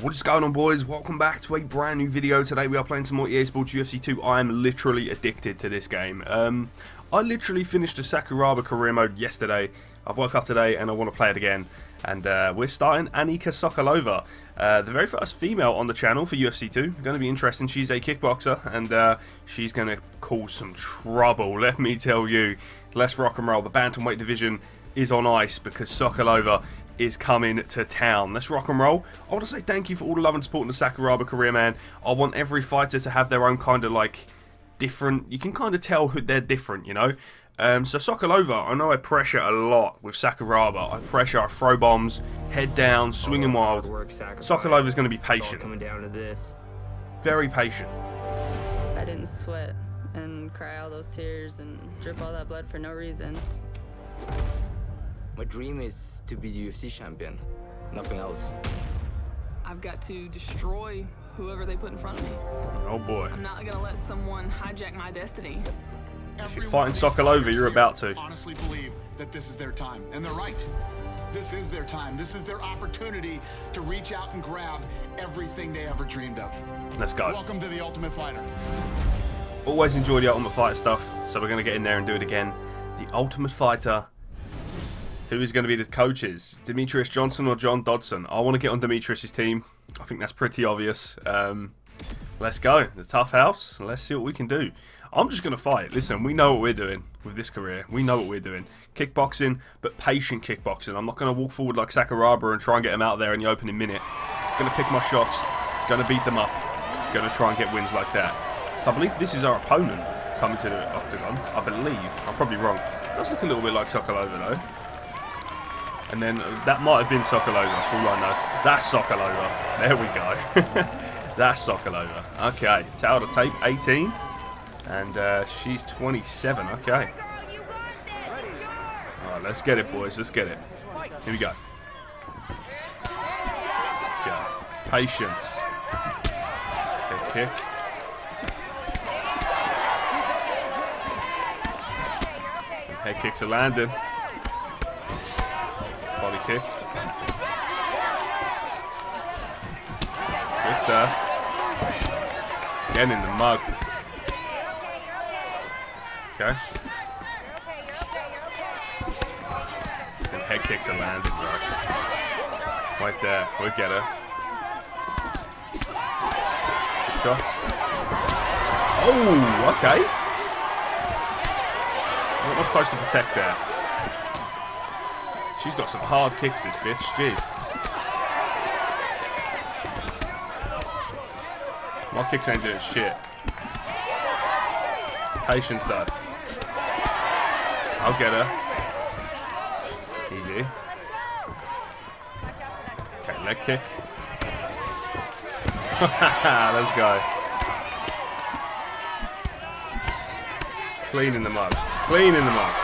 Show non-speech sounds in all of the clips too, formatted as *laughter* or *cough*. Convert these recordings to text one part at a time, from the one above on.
What is going on boys? Welcome back to a brand new video. Today we are playing some more EA Sports UFC 2. I am literally addicted to this game. Um, I literally finished the Sakuraba career mode yesterday. I've woke up today and I want to play it again. And uh, we're starting Anika Sokolova, uh, the very first female on the channel for UFC 2. Going to be interesting. She's a kickboxer and uh, she's going to cause some trouble, let me tell you. Let's rock and roll. The bantamweight division is on ice because Sokolova is coming to town. Let's rock and roll. I want to say thank you for all the love and support in the Sakuraba career, man. I want every fighter to have their own kind of like different. You can kind of tell who they're different, you know. Um, so Sokolova, I know I pressure a lot with Sakuraba. I pressure, I throw bombs, head down, swinging wild. Sokolova is going to be patient. Coming down to this. Very patient. I didn't sweat and cry all those tears and drip all that blood for no reason. My dream is to be the UFC champion. Nothing else. I've got to destroy whoever they put in front of me. Oh boy. I'm not gonna let someone hijack my destiny. If you're fighting Sokolova, you're about to. Honestly believe that this is their time, and they're right. This is their time. This is their opportunity to reach out and grab everything they ever dreamed of. Let's go. Welcome to the Ultimate Fighter. Always enjoy the Ultimate Fighter stuff, so we're going to get in there and do it again. The Ultimate Fighter. Who is going to be the coaches? Demetrious Johnson or John Dodson? I want to get on Demetrious's team. I think that's pretty obvious. Um, let's go. The tough house. Let's see what we can do. I'm just going to fight. Listen, we know what we're doing with this career. We know what we're doing. Kickboxing, but patient kickboxing. I'm not going to walk forward like Sakuraba and try and get him out there in the opening minute. Going to pick my shots. Going to beat them up. Going to try and get wins like that. So I believe this is our opponent coming to the octagon. I believe. I'm probably wrong. It does look a little bit like Sokolova though. And then that might have been Sokolova, for all I know. That's Sokolova. There we go. *laughs* That's Sokolova. Okay, Tower to tape, 18. And uh, she's 27. Okay. Alright, let's get it, boys. Let's get it. Here we go. Go. Patience. Head kick. Head kicks are landing. Kick. Victor. Getting in the mug. Okay. And head kicks are landing, right? Right there. We'll get her. Good shots. Oh, okay. Am I to protect there? She's got some hard kicks, this bitch. Jeez. My kicks ain't doing shit. Patience, though. I'll get her. Easy. Okay, leg kick. *laughs* Let's go. Clean in the mug. Clean in the mug.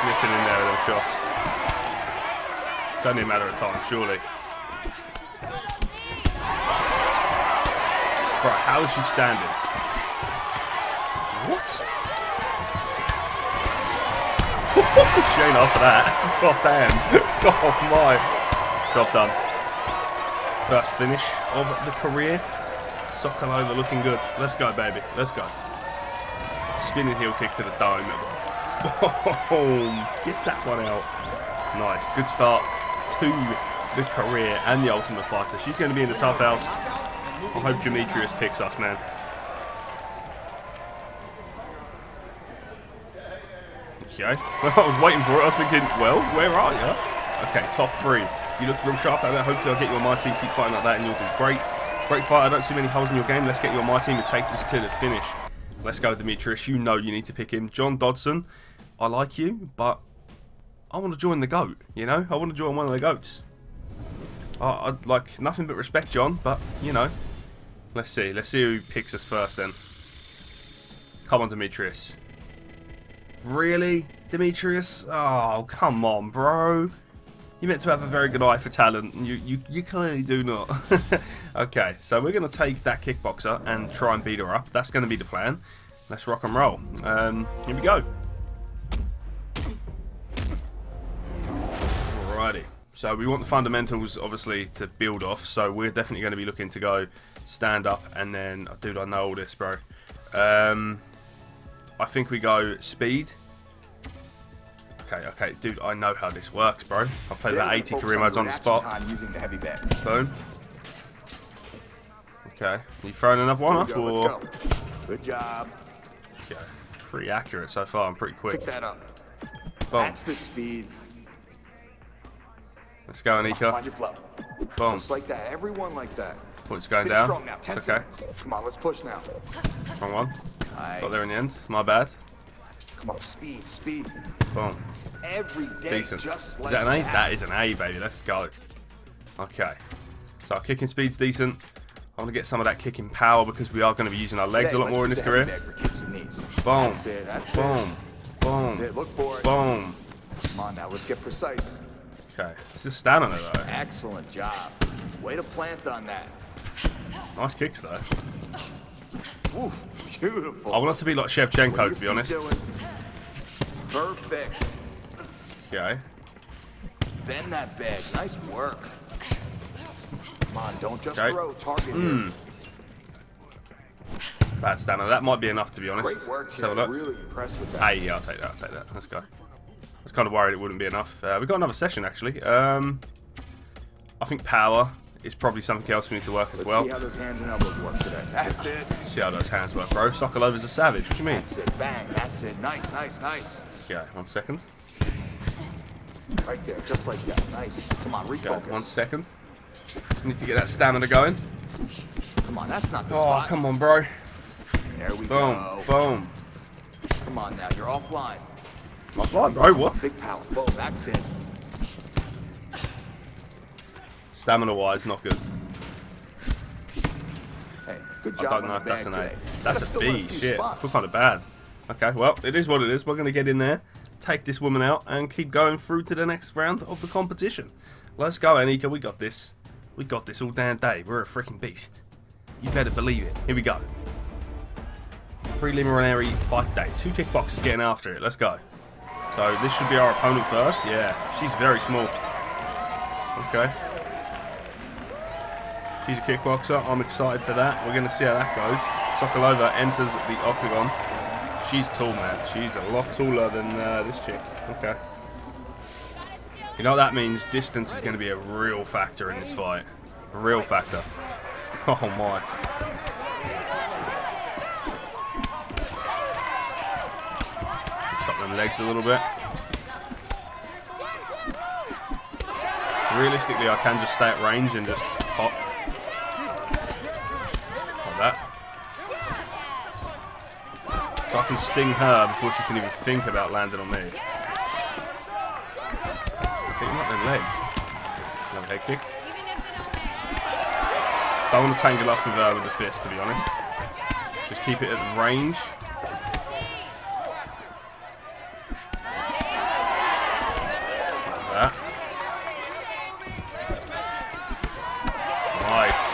Snipping in there with them shots. It's only a matter of time, surely. Right, how is she standing? What? *laughs* Shane after that. *laughs* God damn. *laughs* Oh my. Job done. First finish of the career. Sokolova looking good. Let's go, baby. Let's go. Spinning heel kick to the dome. Boom. Get that one out. Nice. Good start to the career and the Ultimate Fighter. She's going to be in the tough house. I hope Demetrious picks us, man. Okay. Well, *laughs* I was waiting for it. I was thinking, well, where are you? Okay, top three. You look real sharp out there. Hopefully I'll get you on my team. Keep fighting like that and you'll do great. Great fight. I don't see many holes in your game. Let's get you on my team and take this to the finish. Let's go, Demetrious. You know you need to pick him. John Dodson, I like you, but I want to join the GOAT, you know? I want to join one of the GOATs. I, I'd like nothing but respect, John, but, you know. Let's see. Let's see who picks us first, then. Come on, Demetrious. Really? Demetrious? Oh, come on, bro. You meant to have a very good eye for talent, and you, you, you clearly do not. *laughs* okay, so we're going to take that kickboxer and try and beat her up. That's going to be the plan. Let's rock and roll. Um, here we go. Alrighty. So we want the fundamentals, obviously, to build off. So we're definitely going to be looking to go stand up and then, oh, dude, I know all this, bro. Um, I think we go speed. Okay, okay, dude, I know how this works, bro. I've played about 80 career modes on the spot. Time using the heavy bag. Boom. Okay, you throwing another one up go, or? go. Good job. Okay, pretty accurate so far. I'm pretty quick. Pick that up. Boom. That's the speed. Let's go, Find Anika. your flow. Boom. Just like that. Everyone like that. Oh, Points going Finish down. strong now. Ten okay. seconds. Come on, let's push now. Wrong one. Nice. Got there in the end. My bad. Come on, speed, speed. Boom. Every day, Decent. just Is like that an A? That is an A, baby. Let's go. Okay. So our kicking speed's decent. I want to get some of that kicking power because we are going to be using our legs Today, a lot more in this career. heavy bag for kicks and knees. Boom. That's it. That's Boom. it. Boom. That's it. Look for it. Boom. Come on now, let's get precise. Okay. It's just stamina though. Excellent job. Way to plant on that. Nice kicks though. Oof, beautiful. I want it to be like Shevchenko to be honest. doing? Perfect. Okay. Bend that bag. Nice work. Come on, don't just Okay. throw. Target here. Bad stamina. That might be enough to be honest. Great work, Let's have a. Really impressed with that. Hey, yeah, I'll take that. I'll take that. Let's go. I was kind of worried it wouldn't be enough. Uh, we've got another session actually. Um, I think power is probably something else we need to work as Let's well. see how those hands and elbows work today. That's it. See how those hands work, bro. Sokolova's a savage. What do you mean? That's it. Bang. That's it. Nice, nice, nice. Okay, one second. Right there, just like that. Nice. Come on, Okay, refocus. one second. Need to get that stamina going. Come on, that's not the Oh, spot. come on, bro. There we Boom, go. boom. boom. Come on now, you're offline. My fly, bro. What? Big power. Boom, that's it. Stamina-wise, not good. Hey, good I job don't know if that's an A. today. That's a fill in B. Shit. I spots. feel kind of bad. Okay, well, it is what it is. We're going to get in there, take this woman out, and keep going through to the next round of the competition. Let's go, Anika. We got this. We got this all damn day. We're a freaking beast. You better believe it. Here we go. Preliminary fight day. Two kickboxers getting after it. Let's go. So this should be our opponent first. Yeah, she's very small. Okay. She's a kickboxer. I'm excited for that. We're going to see how that goes. Sokolova enters the octagon. She's tall, man. She's a lot taller than uh, this chick. Okay. You know what that means? Distance is going to be a real factor in this fight. A real factor. *laughs* Oh my. Chop them legs a little bit. Realistically, I can just stay at range and just pop. Like that. So I can sting her before she can even think about landing on me. Hit him up them legs. Another head kick. Don't want to tangle up with her with the fist, to be honest. Just keep it at range. Like that. Nice.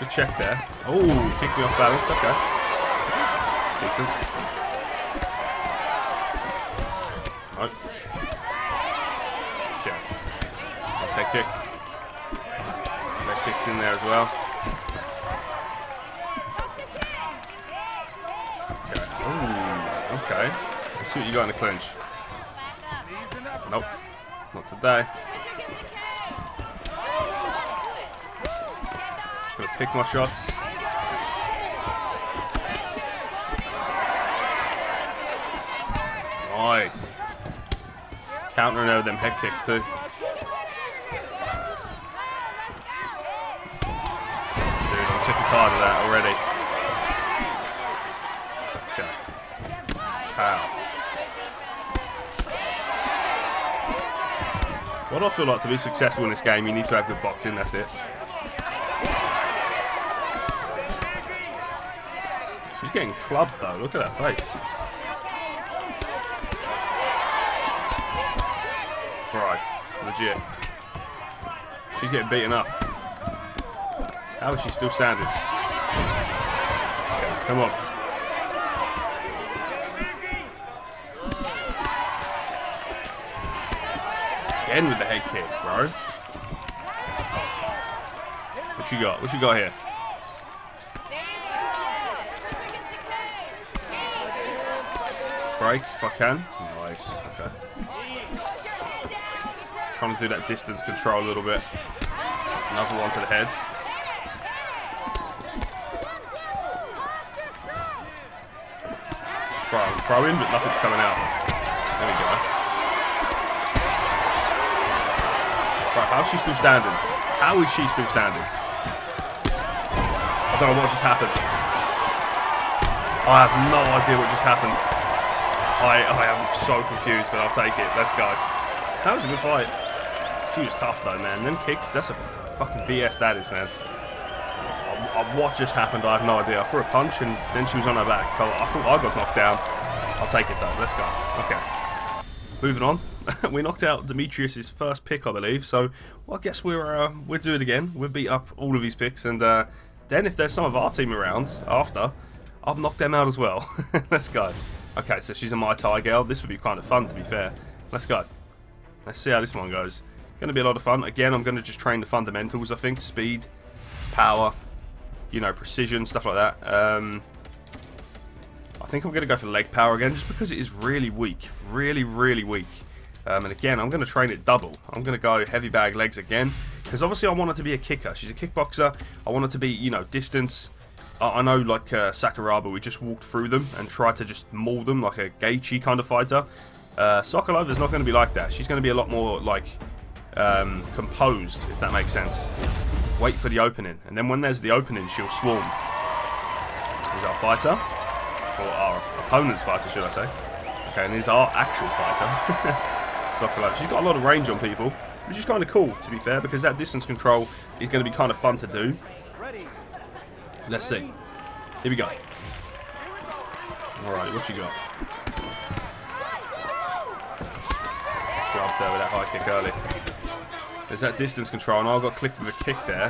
Good check there. Oh, kicked me off balance. Okay. Decent. Right. Okay. Nice head kick. Leg kicks in there as well. Okay. Let's see what you got in the clinch. Nope. Not today. Just gonna pick my shots. Nice. Countering over them head kicks too. Dude, I'm sick and tired of that already. Pow. What I feel like to be successful in this game? You need to have good boxing, that's it. She's getting clubbed though, look at that face. Right, legit. She's getting beaten up. How is she still standing? Come on. Again with the head kick, bro. What you got? What you got here? Break if I can. Nice. Okay. Trying to do that distance control a little bit. Another one to the head. I'm throwing, but nothing's coming out. There we go. Right, how's she still standing? How is she still standing? I don't know what just happened. I have no idea what just happened. I, I am so confused, but I'll take it. Let's go. That was a good fight. She was tough though, man. Them kicks, that's a fucking BS that is, man. Uh, what just happened, I have no idea. I threw a punch and then she was on her back. I thought I got knocked down. I'll take it though. Let's go. Okay. Moving on. *laughs* we knocked out Demetrious's first pick, I believe. So well, I guess we're uh, we'll do it again. We'll beat up all of his picks, and uh, then if there's some of our team around after, I'll knock them out as well. *laughs* Let's go. Okay, so she's a Muay Thai girl. This would be kind of fun, to be fair. Let's go. Let's see how this one goes. Going to be a lot of fun. Again, I'm going to just train the fundamentals, I think. Speed, power, you know, precision, stuff like that. Um, I think I'm going to go for leg power again, just because it is really weak. Really, really weak. Um, and again, I'm going to train it double. I'm going to go heavy bag legs again, because obviously I want her to be a kicker. She's a kickboxer. I want her to be, you know, distance. I, I know, like uh, Sakuraba, we just walked through them and tried to just maul them like a Gaethje kind of fighter. Uh, Sokolova's not going to be like that. She's going to be a lot more, like, um, composed, if that makes sense. Wait for the opening, and then when there's the opening, she'll swarm. Is our fighter, or our opponent's fighter, should I say? Okay, and here's our actual fighter, *laughs* Sokolova. She's got a lot of range on people, which is kind of cool, to be fair, because that distance control is going to be kind of fun to do. Let's see. Here we go. Alright, what you got? Up there with that high kick early. There's that distance control, and I got clicked with a kick there.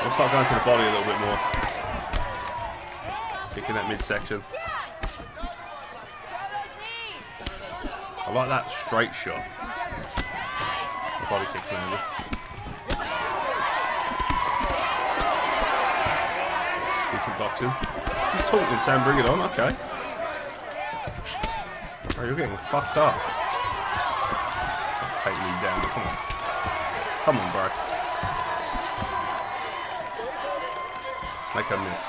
We'll start going to the body a little bit more. Kicking that midsection. I like that straight shot. The body kicks landed. Decent boxing. He's talking Sam, bring it on, okay. Oh, you're getting fucked up. Don't take me down, come on. Come on, bro. Make a miss.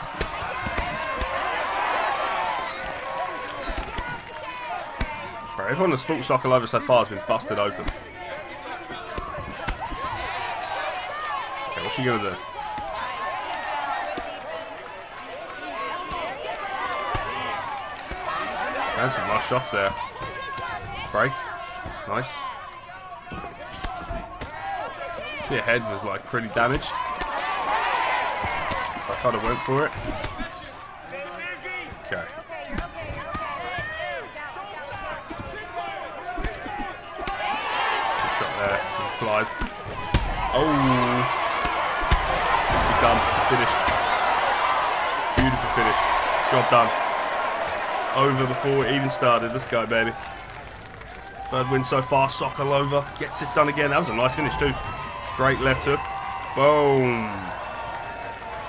Bro, everyone that's fought over so far has been busted open. Okay, what's she gonna do? There's some nice shots there. Break. Nice. See, her head was like pretty damaged. I kind of went for it. Okay. Good shot there. Applied. Oh. He's done. Finished. Beautiful finish. Job done over before it even started. Let's go, baby. Third win so far. Sokolova gets it done again. That was a nice finish, too. Straight left hook. Boom.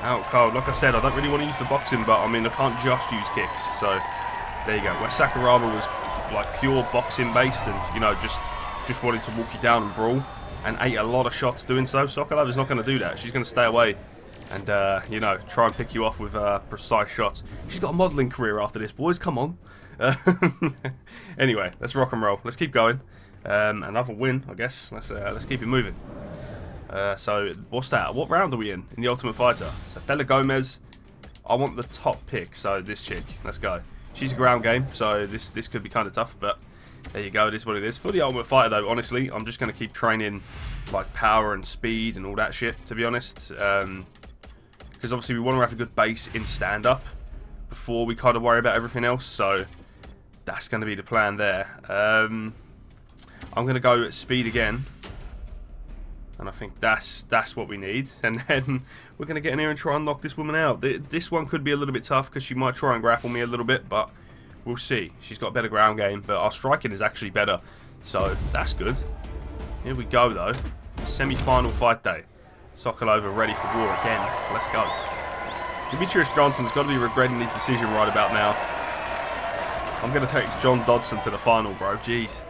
Out cold. Like I said, I don't really want to use the boxing, but I mean, I can't just use kicks. So, there you go. Where Sakuraba was like pure boxing based and, you know, just just wanted to walk you down and brawl and ate a lot of shots doing so. Sokolova's not going to do that. She's going to stay away and uh, you know try and pick you off with uh, precise shots. She's got a modelling career after this, boys. Come on. Uh, *laughs* anyway, let's rock and roll. Let's keep going. Um, another win, I guess. Let's uh, let's keep it moving. Uh, so what's that? What round are we in in the Ultimate Fighter? So Bella Gomez. I want the top pick. So this chick. Let's go. She's a ground game, so this this could be kind of tough, but there you go. It is what it is. For the Ultimate Fighter, though, honestly, I'm just going to keep training like power and speed and all that shit. To be honest. Um, because obviously we want to have a good base in stand-up before we kind of worry about everything else. So that's going to be the plan there. Um, I'm going to go at speed again. And I think that's that's what we need. *laughs* And then we're going to get in here and try and knock this woman out. This one could be a little bit tough because she might try and grapple me a little bit. But We'll see. She's got a better ground game, but our striking is actually better. So, that's good. Here we go, though. Semi-final fight day. Sokolova ready for war again. Let's go. Demetrious Johnson's got to be regretting his decision right about now. I'm going to take John Dodson to the final, bro. Jeez.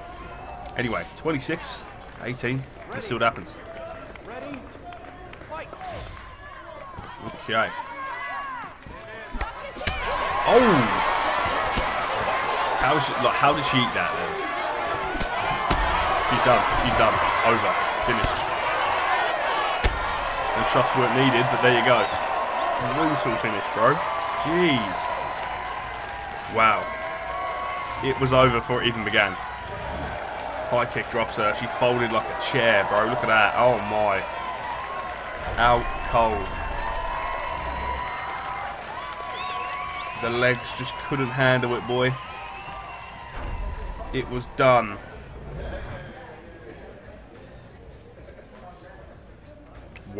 Anyway, 26, 18. Let's see what happens. Okay. Oh! How, she, like, how did she eat that then? She's done. She's done. Over. Finished. Them shots weren't needed, but there you go. Brutal finish, bro. Jeez. Wow. It was over before it even began. High kick drops her. She folded like a chair, bro. Look at that. Oh my. Out cold. The legs just couldn't handle it, boy. It was done.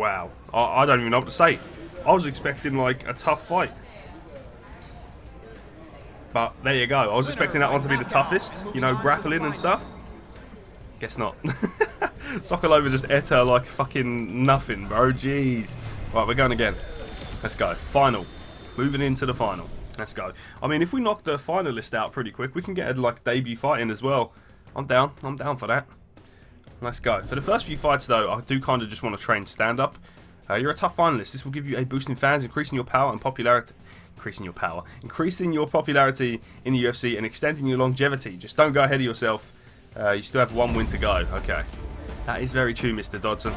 Wow. I, I don't even know what to say. I was expecting like a tough fight. But there you go. I was expecting that one to be the toughest, you know, grappling and stuff. Guess not. *laughs* Sokolova just ate her like fucking nothing, bro. Jeez. Right, we're going again. Let's go. Final. Moving into the final. Let's go. I mean, if we knock the finalist out pretty quick, we can get a like debut fight in as well. I'm down. I'm down for that. Let's go. For the first few fights, though, I do kind of just want to train stand-up. Uh, you're a tough finalist. This will give you a boost in fans, increasing your power and popularity. Increasing your power. Increasing your popularity in the UFC and extending your longevity. Just don't go ahead of yourself. Uh, you still have one win to go. Okay. That is very true, Mr. Dodson.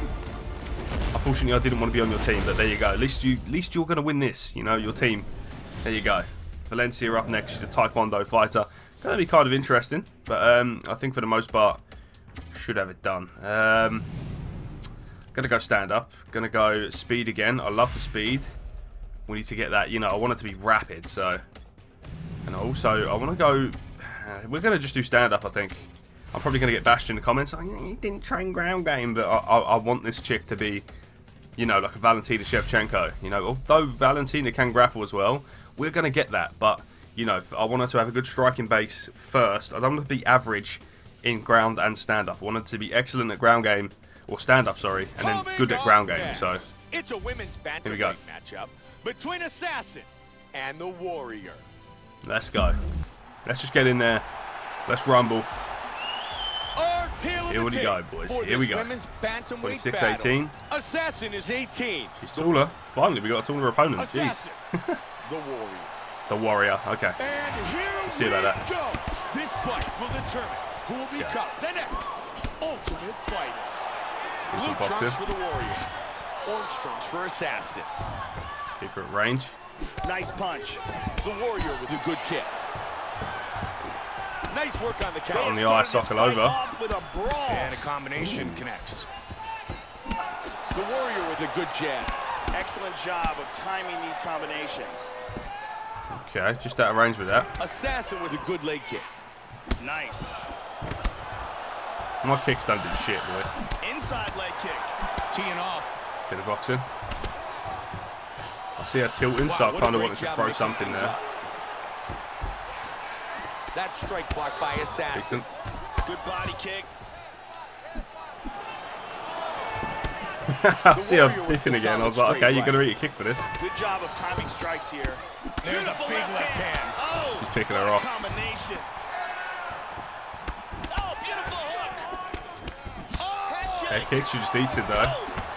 Unfortunately, I didn't want to be on your team, but there you go. At least, you, at least you're going to win this, you know, your team. There you go. Valencia up next. She's a Taekwondo fighter. Going to be kind of interesting, but um, I think for the most part, should have it done. Um, gonna go stand up. Gonna go speed again. I love the speed. We need to get that. You know, I want it to be rapid. So, and also I want to go. Uh, we're gonna just do stand up. I think. I'm probably gonna get bashed in the comments. Oh, you didn't train ground game, but I, I, I want this chick to be, you know, like a Valentina Shevchenko. You know, although Valentina can grapple as well, we're gonna get that. But you know, I want her to have a good striking base first. I don't want to be average in ground and stand up. I wanted to be excellent at ground game, or stand up, sorry, and then good at ground game. So it's a women's Here we go. matchup between Assassin and the Warrior. let's go. Let's just get in there. Let's rumble. Our tail of Here we go, boys. Here we go. Women's 26, 18. Assassin is 18. She's taller. Finally, we got a taller opponent. Jeez. *laughs* The Warrior. The warrior. Okay. And here see about that. go. This fight will determine who will be become the next Ultimate Fighter. Blue some trunks boxing. for the Warrior. Orange trunks for Assassin. Keep her at range. Nice punch. The Warrior with a good kick. Nice work on the counter. On the eye, Sokolova. with a brawl. And a combination connects. The Warrior with a good jab. Excellent job of timing these combinations. Okay, just out of range with that. Assassin with a good leg kick. Nice. My kicks don't do shit, boy. Inside leg kick. Teeing off. Bit of boxing. I see her tilting, so I what a kind of great wanted to throw something there. up. That strike block by Assassin. Decent. Good body kick. *laughs* I see her Warrior dipping again. I was like, okay, you're going to eat a kick for this. Good job of timing strikes here. There's a big left hand. Oh, She's picking her off. Combination. Head Head kick, she just eats it though.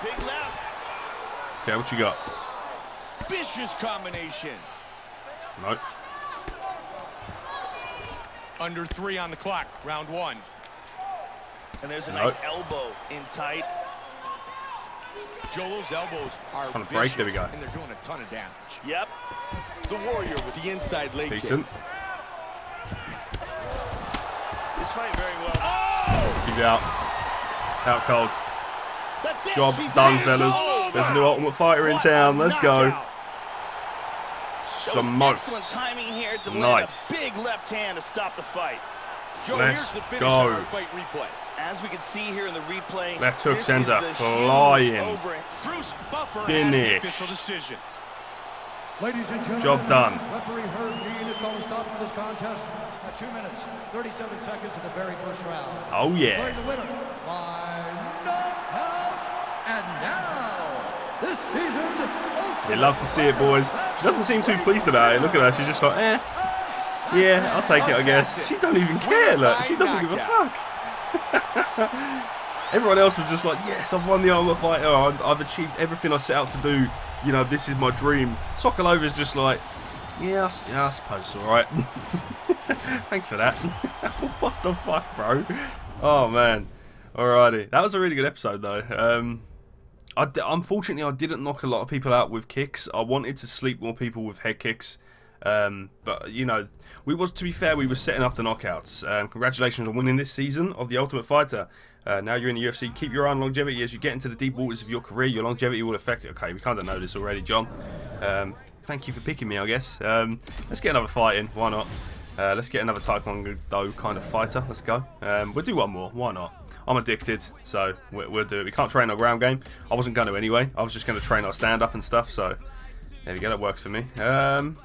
Big left. Okay, what you got? Vicious combination. Nope. Under three on the clock. Round one. And there's a Nope. nice elbow in tight. Jolo's elbows are on to break, there we vicious, go. and they're doing a ton of damage. Yep. The Warrior with the inside leg Decent. kick. He's fighting very well. Oh, She's out. Out cold. that's it. Job She's done, fellas. There's a new Ultimate Fighter in what town. Let's go. knockout. Some excellent timing here to land Nice. a big left hand to stop the fight. Joe, Let's here's the finish go. on fight replay. As we can see here in the replay, Left hook this sends is her the huge flying. Bruce Buffer has Finish. the official decision. Ladies and gentlemen, Job done. Referee Herb Dean is going to stop this contest at 2 minutes, 37 seconds of the very first round. Oh, yeah. Declaring the winner by knockout. And now, this season's You love to see it, boys. She doesn't seem too pleased about it. Look at her. She's just like, eh. Yeah, I'll take it, I guess. She don't even care. Look, she doesn't give a fuck. *laughs* Everyone else was just like, yes, I've won the Ultimate Fighter. I've, I've achieved everything I set out to do. You know, this is my dream. Sokolova's just like, yeah, I, yeah, I suppose it's alright. *laughs* Thanks for that. *laughs* what the fuck, bro? Oh, man. Alrighty. That was a really good episode, though. Um, I d- unfortunately, I didn't knock a lot of people out with kicks. I wanted to sleep more people with head kicks. Um, but, you know, we was to be fair, we were setting up the knockouts. Um, congratulations on winning this season of The Ultimate Fighter. Uh, now you're in the UFC. Keep your eye on longevity as you get into the deep waters of your career. Your longevity will affect it. Okay, we kind of know this already, John. Um, thank you for picking me, I guess. Um, let's get another fight in. Why not? Uh, let's get another Taekwondo kind of fighter. Let's go. Um, we'll do one more. Why not? I'm addicted, so we'll, do it. We can't train our ground game. I wasn't going to anyway. I was just going to train our stand up and stuff. So there we go. That works for me. Um,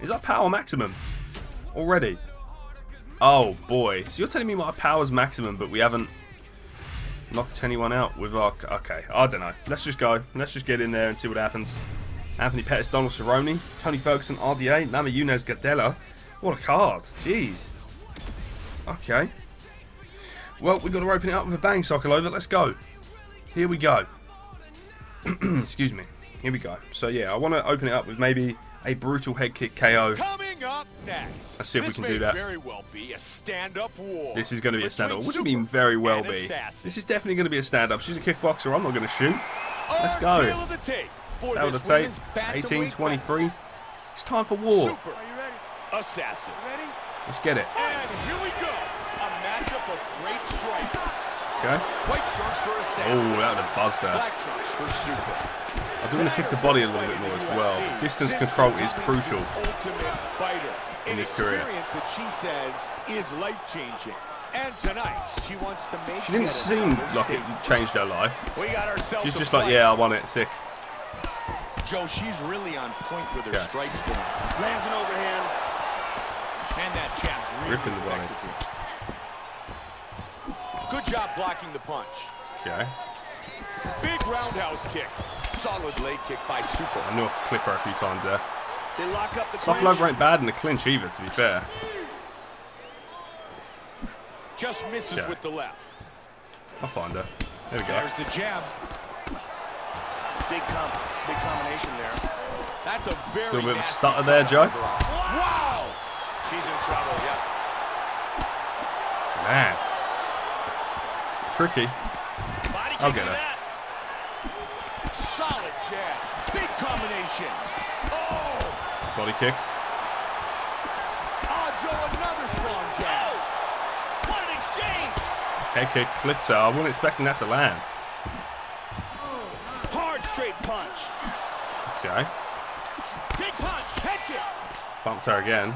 is that power maximum already? Oh boy. So you're telling me my power's maximum, but we haven't knocked anyone out with our. Okay, I don't know. Let's just go. Let's just get in there and see what happens. Anthony Pettis, Donald Cerrone, Tony Ferguson, RDA, Nama Yunez Gadelha. What a card. Jeez. Okay. Well, we've got to open it up with a bang, Sokolova. Let's go. Here we go. *clears throat* Excuse me. Here we go. So, yeah, I want to open it up with maybe a brutal head kick KO. Coming up next. Let's see if we can may do that. very well be a stand-up war. This is going to be a stand-up. What do you mean very well be? Assassin. This is definitely going to be a stand-up. She's a kickboxer. I'm not going to shoot. Let's go. tale of the tape for That would this have tape. 18, bantamweight 23. It's time for war. Super Assassin. Let's get it. And here we go. A matchup of great strikers. Okay. White trunks for Oh, that would have buzzed her. Black trunks for Super. I do want to kick the body a little bit more as well. Distance control is crucial. In this career. that she says is life-changing. And tonight, she wants to make She didn't seem like it changed her life. We got ourselves She's just like, yeah, I won it. Sick. Joe, she's really on point with her strikes tonight. Lands an overhand. And that jab's really Ripping the body. Good job blocking the punch. Okay. Big roundhouse kick. Solid leg kick by Super. I knew I could clip a few times there. They lock up the Sokolova ain't bad in the clinch either, to be fair. Just misses Okay. with the left. I'll find her. There we go. There's the jab. Big comp, big combination there. That's a very Little bit of a stutter there, Joe. Wow! She's in trouble, yeah. Man. Tricky. I'll get to her. that. Solid jab. Big combination. Oh! Body kick. Joe, another strong jab. What an exchange! Head kick clipped her. I wasn't expecting that to land. Oh. Hard straight punch. Okay. Big punch. Head kick. Bumped her again.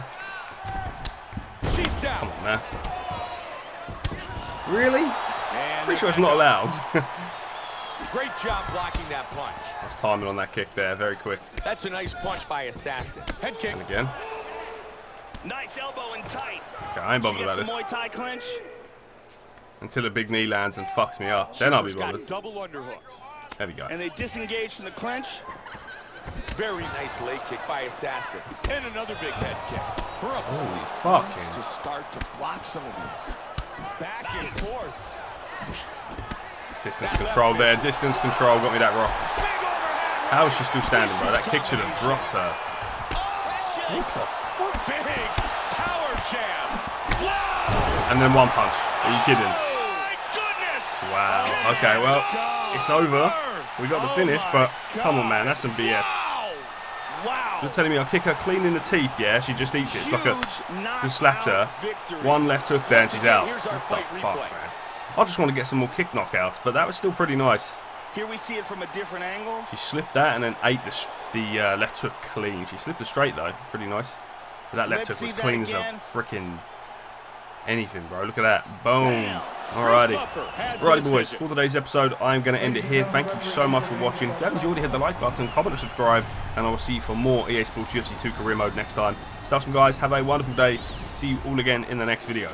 She's down. Come on, man. Really? And Pretty sure it's not allowed. *laughs* Great job blocking that punch. Nice timing on that kick there. Very quick. That's a nice punch by Assassin. Head kick. And again. Nice elbow and tight. Okay, I ain't bothered about this. Muay Thai clinch. Until a big knee lands and fucks me up. Then I'll be Super's got bothered. double underhooks. There we go. And they disengage from the clinch. Very nice leg kick by Assassin. And another big head kick. Holy opponent fucking. to start to block some of these. Back and forth. Distance control there. Distance control. Got me that rock. How is she still standing, bro? That kick should have dropped her. What the fuck? Big power. Wow. And then one punch. Are you kidding? Goodness. Wow. Okay, well, it's over. We got the finish, but come on, man. That's some BS. Wow. Wow. You're telling me I'll kick her clean in the teeth, yeah? She just eats it. It's like a. Just slapped her. One left hook there and she's out. What the fuck, man? I just want to get some more kick knockouts, but that was still pretty nice. Here we see it from a different angle. She slipped that and then ate the, the uh, left hook clean. She slipped it straight though, pretty nice. But that left Let's hook was clean as a freaking anything, bro. Look at that. Boom. Bam. Alrighty. Alrighty, boys. For today's episode, I'm going to end it here. Thank you so much for watching. If you have enjoyed it, hit the like button, comment, and subscribe. And I will see you for more EA Sports UFC 2 Career Mode next time. Stuff, guys. Have a wonderful day. See you all again in the next video.